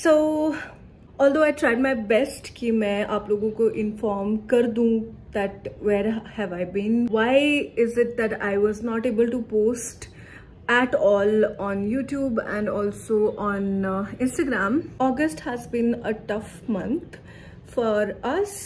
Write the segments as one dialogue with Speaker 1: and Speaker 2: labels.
Speaker 1: So all दो I tried my best कि मैं आप लोगों को इन्फॉर्म कर दूँ that where have I been why is it that I was not able to post at all on YouTube and also on Instagram August has been a tough month for us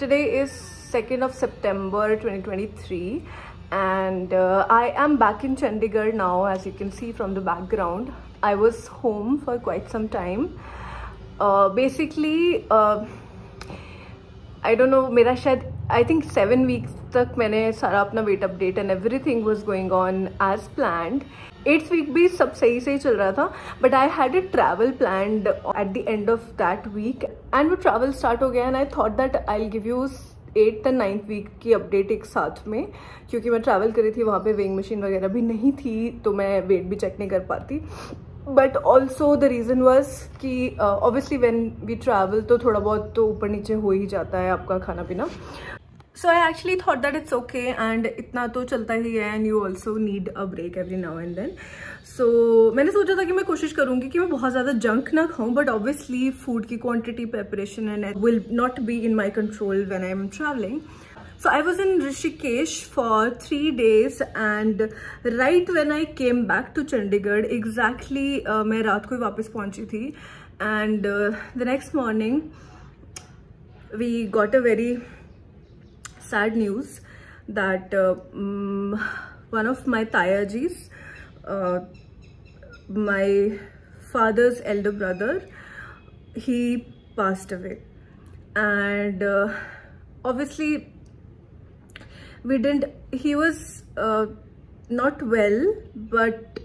Speaker 1: today is second of September twenty twenty three and I am back in Chandigarh now as you can see from the background Was home for quite some time. Uh, basically, uh, I don't मेरा शायद I think seven weeks तक मैंने सारा अपना weight update and everything was going on as plan eighth week भी सब सही से ही चल रहा था but I had a travel planned at the end of that week and वो ट्रैवल स्टार्ट हो गया and I thought that I give you eighth and ninth week की अपडेट एक साथ में क्योंकि मैं ट्रैवल करी थी वहाँ पे वेइंग मशीन वगैरह भी नहीं थी तो मैं वेट भी चेक नहीं कर पाती but also the reason was कि ऑब्वियसली वेन वी ट्रैवल तो थोड़ा बहुत तो ऊपर नीचे हो ही जाता है आपका खाना पीना। So I actually thought that it's okay and इतना तो चलता ही है and you also need a break every now and then so मैंने सोचा था कि मैं कोशिश करूँगी कि मैं बहुत ज़्यादा जंक ना खाऊं बट ऑब्वियसली फ़ूड की quantity preparation and will not be in my control when I am travelling So I was in Rishikesh for three days and right when I came back to Chandigarh, exactly uh, मैं रात को वापस पहुंची थी and uh, the next morning we got a very sad news that uh, um, one of my Tayajis, uh, my father's elder brother, he passed away. And uh, obviously, we didn't, he was uh, not well, but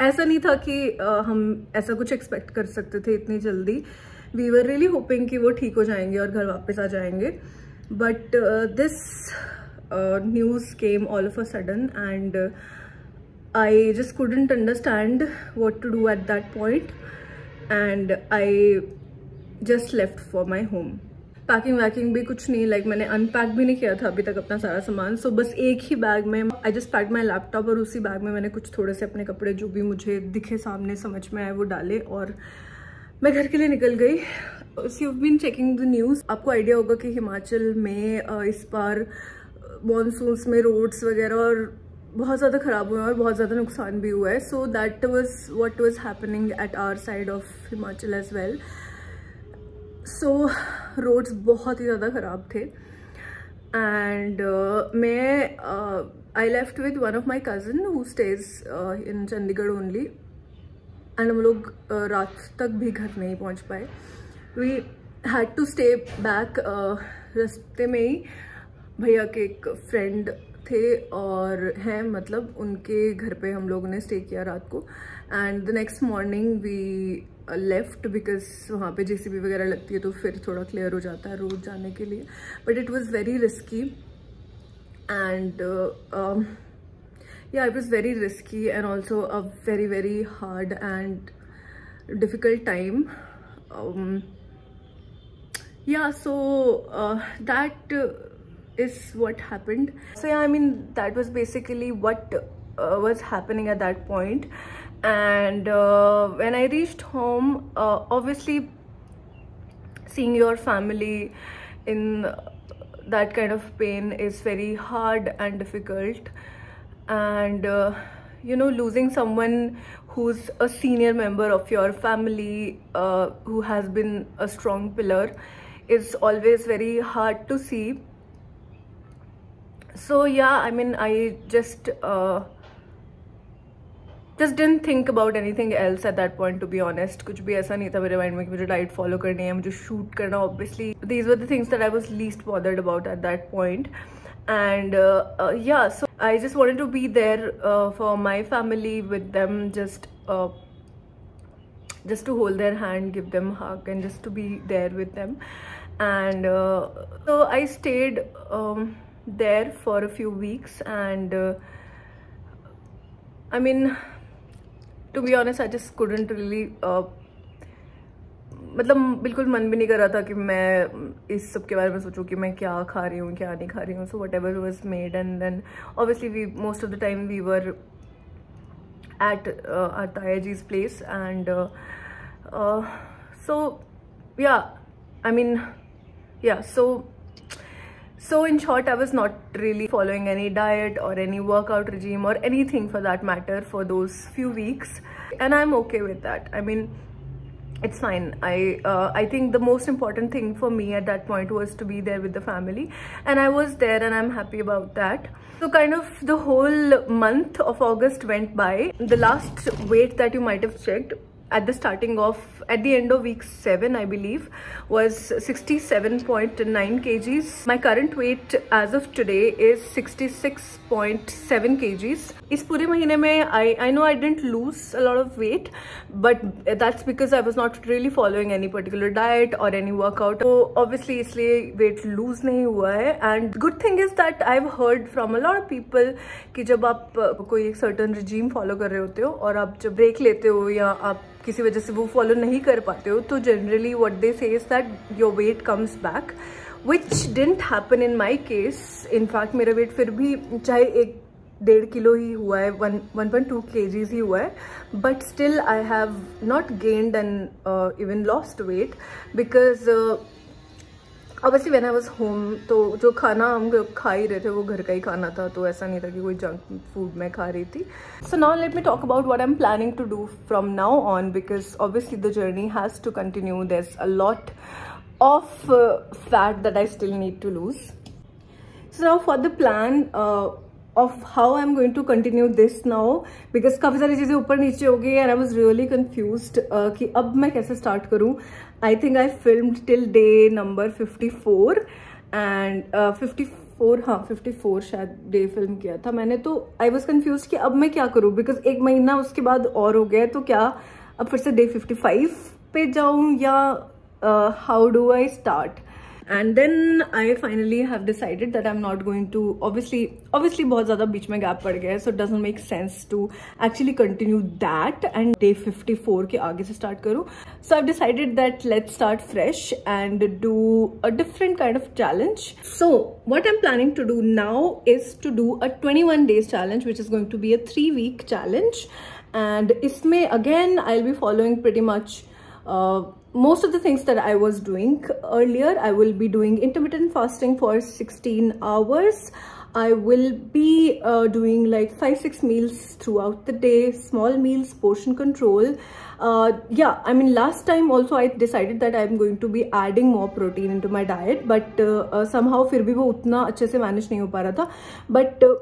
Speaker 1: ऐसा नहीं था कि uh, हम ऐसा कुछ expect कर सकते थे इतनी जल्दी वी वर रियली होपिंग कि वो ठीक हो जाएँगे और घर वापस आ जाएँगे uh, uh, news came all of a sudden and uh, I just couldn't understand what to do at that point and I just left for my home. Packing वैकिंग भी कुछ नहीं लाइक like, मैंने अनपैक भी नहीं किया था अभी तक अपना सारा सामान। सो so, बस एक ही बैग में I just pack my laptop और उसी बैग में मैंने कुछ थोड़े से अपने कपड़े जो भी मुझे दिखे सामने समझ में आए वो डाले और मैं घर के लिए निकल गई। You been checking the news आपको आइडिया होगा कि हिमाचल में इस बार मानसून्स में रोड्स वगैरह और बहुत ज़्यादा ख़राब हुए हैं और बहुत ज़्यादा नुकसान भी हुआ है। So that was what was happening at our side of Himachal as well so so, roads बहुत ही ज़्यादा ख़राब थे। एंड uh, मैं I left with one of my cousin who stays in Chandigarh only and हम लोग uh, रात तक भी घर नहीं पहुँच पाए। We had to stay back रास्ते में ही। भैया के एक फ्रेंड थे और हैं मतलब उनके घर पे हम लोगों ने स्टे किया रात को। And the next morning we left because वहाँ पे जेसीबी वगैरह लगती है तो फिर थोड़ा क्लियर हो जाता है रोड जाने के लिए. But it was very risky and yeah it was very risky and also a very very hard and difficult time yeah so that is what happened so I mean that was basically what was happening at that point and uh, when i reached home uh, obviously seeing your family in that kind of pain is very hard and difficult. And uh, you know losing someone who's a senior member of your family uh, who has been a strong pillar is always very hard to see. So yeah i mean i just just didn't think about anything else at that point to be honest. kuch bhi aisa nahi tha mere mind mein ki mujhe diet follow karni hai mujhe shoot karna obviously. These were the things that i was least bothered about at that point. point and uh, uh, yeah so i just wanted to be there uh, for my family with them just to hold their hand give them a hug and just to be there with them. And so i stayed um, there for a few weeks and i mean to be I just couldn't really uh, मतलब बिल्कुल मन भी नहीं कर रहा था कि मैं इस सब के बारे में सोचूं कि मैं क्या खा रही हूँ क्या नहीं खा रही हूँ। So whatever was made and then obviously we most of the time we were at Tayaji's place and uh, uh, so yeah i mean yeah so in short i was not really following any diet or any workout regime or anything for that matter for those few weeks. And i'm okay with that. I mean it's fine. I uh, i think the most important thing for me at that point was to be there with the family. And i was there and i'm happy about that. So kind of the whole month of august went by. The last weight that you might have checked at the starting of at the end of week 7 I believe was 67.9 kgs my current weight as of today is 66.7 kgs is pure mahine mein I I know I didn't lose a lot of weight but that's because I was not really following any particular diet or any workout so obviously isliye weight lose nahi hua hai and good thing is that I've heard from a lot of people ki jab aap koi ek certain regime follow kar rahe hote ho aur aap jab break lete ho ya aap किसी वजह से वो follow नहीं कर पाते हो तो generally what they say is that your weight comes back which didn't happen in my case in fact मेरा वेट फिर भी चाहे एक डेढ़ किलो ही हुआ है one one point two K Gs ही हुआ है but still I have not gained and even lost weight because obviously when I was home तो जो खाना हम खा ही रहे थे, वो घर का ही खाना था तो ऐसा नहीं था कि कोई जंक फ़ूड मैं खा रही थी। So now let me talk about what I am planning to do from now on because obviously the journey has to continue there a lot of fat that I still need to lose so now for the the of how I am going to continue this now because काफ़ी सारी चीज़ें ऊपर नीचे हो गई and I was really confuse कि अब मैं कैसे स्टार्ट करूँ? I think I film till day number fifty four and fifty four हाँ फिफ्टी फोर शायद डे फ़िल्म किया था मैंने तो आई वॉज़ कन्फ्यूज़ कि अब मैं क्या करूँ? बिकॉज़ एक महीना उसके बाद और हो गया तो क्या अब फिर से डे फिफ्टी फाइव पे जाऊँ, या how do I start and then I finally have decided that I'm not going to obviously obviously बहुत ज़्यादा बीच में gap पड़ गया है so it doesn't make sense to actually continue that and day 54 के आगे से start करूँ so I've decided that let's start fresh and do a different kind of challenge so what I'm planning to do now is to do a 21 days challenge which is going to be a three week challenge and इसमें again I'll be following pretty much uh, most of the things that I was doing earlier. I will be doing intermittent fasting for 16 hours. I will be uh, doing like 5-6 meals throughout the day, small meals, portion control. Uh, yeah, I mean last time also I decided that I'm going to be adding more protein into my diet but uh, uh somehow फिर भी वो उतना अच्छे से manage नहीं हो पा रहा था but uh,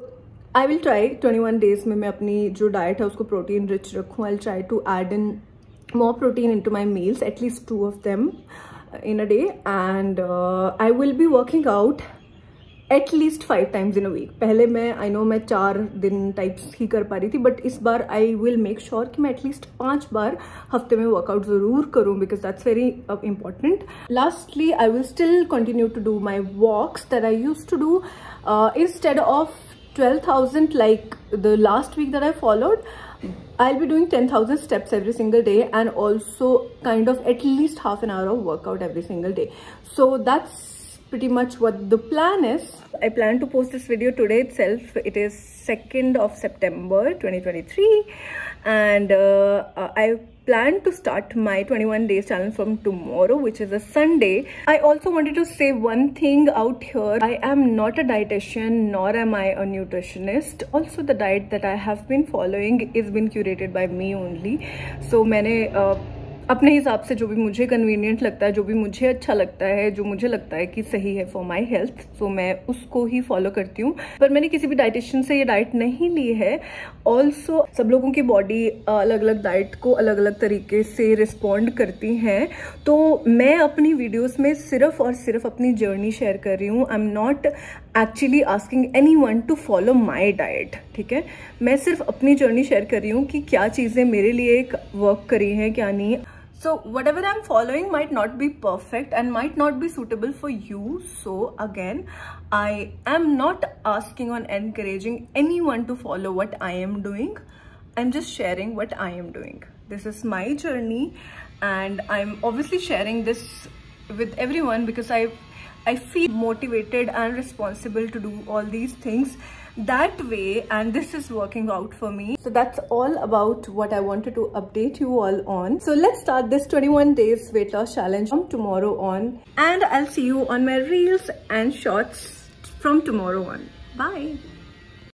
Speaker 1: I will try 21 days में मैं अपनी जो diet है उसको protein rich रखूँ I'll try to add in more protein into my meals at least two of them in a day and uh, I will be working out at least five times in a week पहले मैं I know मैं चार दिन types ही कर पा रही थी but इस बार आई विल मेक श्योर कि मैं एटलीस्ट पांच बार हफ्ते में वर्कआउट जरूर करूँ because that's very important lastly I will still continue to do my walks that I use to do instead of 12,000 like the last week that I followed I'll be doing 10,000 steps every single day and also kind of at least half an hour of workout every single day. So that's pretty much what the plan is. I plan to post this video today itself. It is 2nd of September 2023 and uh, I plan to start my 21 days challenge from tomorrow which is a sunday. I also wanted to say one thing out here. I am not a dietitian nor am i a nutritionist. Also the diet that i have been following is been curated by me only. So many uh, अपने हिसाब से जो भी मुझे convenient लगता है, जो भी मुझे अच्छा लगता है, जो मुझे लगता है कि सही है फॉर माई हेल्थ सो मैं उसको ही फॉलो करती हूँ। पर मैंने किसी भी डाइटिशियन से ये डाइट नहीं ली है। ऑल्सो सब लोगों की बॉडी अलग अलग डाइट को अलग अलग तरीके से रिस्पॉन्ड करती हैं। तो मैं अपनी वीडियोस में सिर्फ़ और सिर्फ़ अपनी जर्नी शेयर कर रही हूँ। I am not actually asking anyone to follow my diet ठीक है? मैं सिर्फ़ अपनी जर्नी शेयर कर रही हूँ कि क्या चीज़ें मेरे लिए वर्क करी हैं, क्या नहीं। So whatever I'm following might not be perfect and might not be suitable for you. So again, I am not asking or encouraging anyone to follow what I am doing. I'm just sharing what I am doing. This is my journey and I'm obviously sharing this with everyone because I I feel motivated and responsible to do all these things that way and this is working out for me. So that's all about what i wanted to update you all on. So let's start this 21 days weight loss challenge from tomorrow on. And i'll see you on my reels and shorts from tomorrow on. Bye